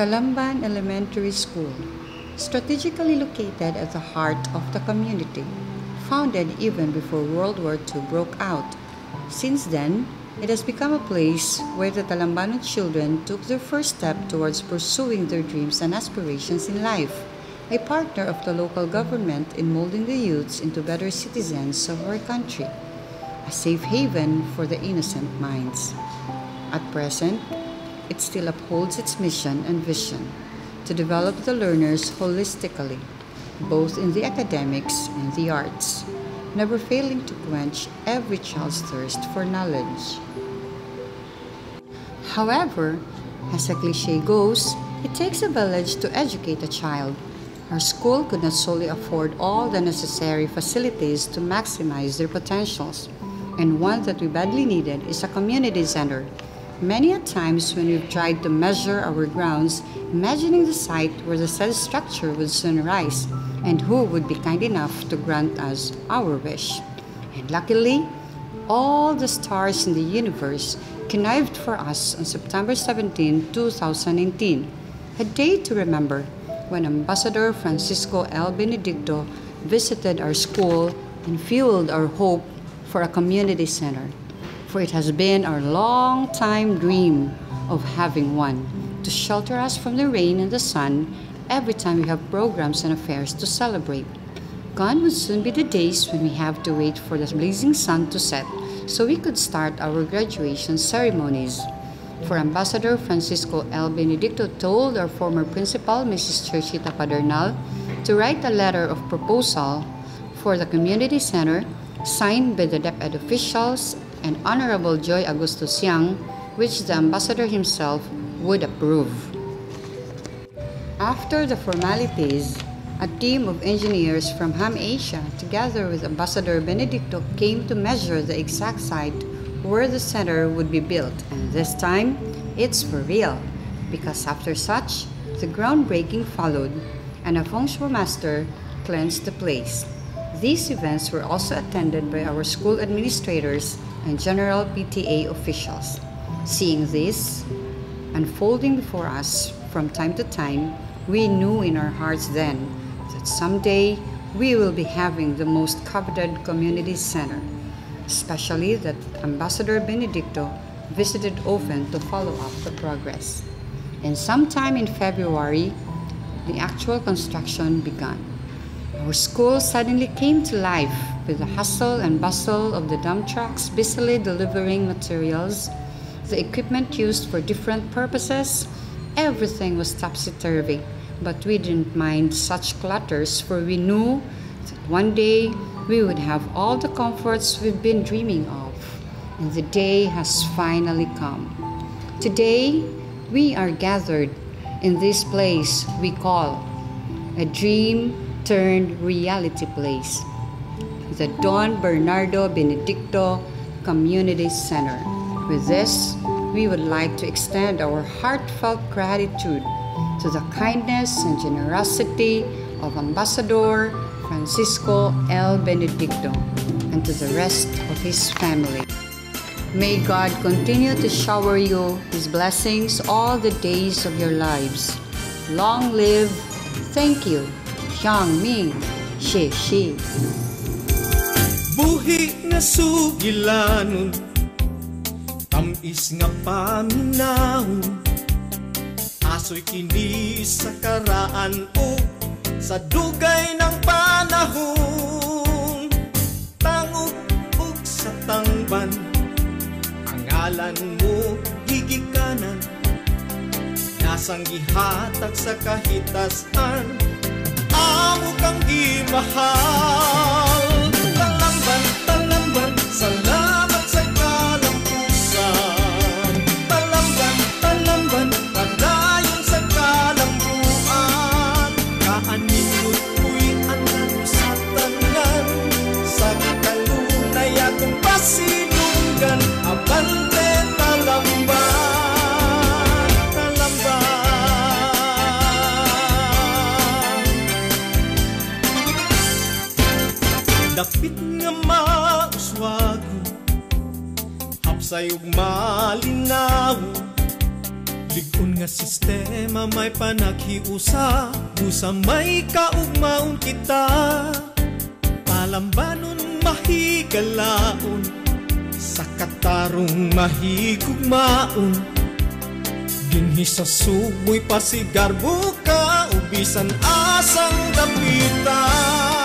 Talamban Elementary School, strategically located at the heart of the community, founded even before World War II broke out. Since then, it has become a place where the Talambano children took their first step towards pursuing their dreams and aspirations in life, a partner of the local government in molding the youths into better citizens of our country, a safe haven for the innocent minds. At present, it still upholds its mission and vision to develop the learners holistically, both in the academics and the arts, never failing to quench every child's thirst for knowledge. However, as a cliche goes, it takes a village to educate a child. Our school could not solely afford all the necessary facilities to maximize their potentials, and one that we badly needed is a community center Many a times when we've tried to measure our grounds, imagining the site where the said structure would soon rise, and who would be kind enough to grant us our wish. And luckily, all the stars in the universe connived for us on September 17, 2019, a day to remember when Ambassador Francisco L. Benedicto visited our school and fueled our hope for a community center for it has been our long time dream of having one to shelter us from the rain and the sun every time we have programs and affairs to celebrate. Gone would soon be the days when we have to wait for the blazing sun to set so we could start our graduation ceremonies. For Ambassador Francisco L. Benedicto told our former principal, Mrs. Churchita Padernal, to write a letter of proposal for the community center signed by the DepEd officials and Honorable Joy Augustus Young, which the ambassador himself would approve. After the formalities, a team of engineers from Ham Asia, together with Ambassador Benedicto, came to measure the exact site where the center would be built. And this time, it's for real, because after such, the groundbreaking followed, and a feng shui master cleansed the place. These events were also attended by our school administrators and general PTA officials. Seeing this unfolding before us from time to time, we knew in our hearts then that someday we will be having the most coveted community center, especially that Ambassador Benedicto visited often to follow up the progress. And sometime in February, the actual construction began. Our school suddenly came to life with the hustle and bustle of the dump trucks busily delivering materials, the equipment used for different purposes, everything was topsy-turvy. But we didn't mind such clutters for we knew that one day we would have all the comforts we've been dreaming of. And the day has finally come. Today, we are gathered in this place we call a dream turned reality place the Don Bernardo Benedicto Community Center. With this, we would like to extend our heartfelt gratitude to the kindness and generosity of Ambassador Francisco L. Benedicto and to the rest of his family. May God continue to shower you His blessings all the days of your lives. Long live, thank you, Xiang Ming, Xie Xie. Buhi nga sugilanon Tamis nga paminahon Aso'y kini sa karaan o Sa dugay ng panahon. Tangog ug sa tangban Ang ngalan mo gigikanan Nasang gihatag sa kahitasan mo kang imahal ug malinaw. Likon nga sistema may panaghiusa. Busa may kaugmaon kita. Palambanon mahigalaon. Sa katarong mahigugmaon. Dinhi sa suboy pasigar buka Ubisan asang dapitan